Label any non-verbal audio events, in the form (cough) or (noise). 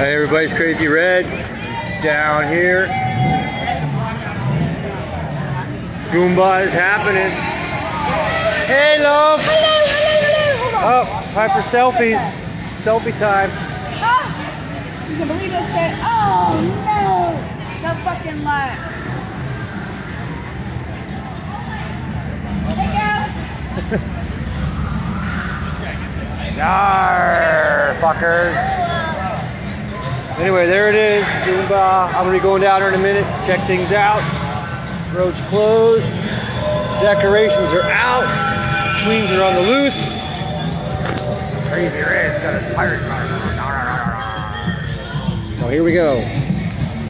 Hey, everybody's Krazy Red down here. Goombay is happening. Hey, love. Hello, hello, hello. Hold on. Oh, time for selfies. Selfie time. Ah, you can believe this shit. Oh no! The fucking lie. There you go. (laughs) Yar, fuckers. Anyway, there it is. I'm gonna be going down there in a minute. Check things out. Road's closed. Decorations are out. Queens are on the loose. Krazy Red's got his pirate car. So here we go.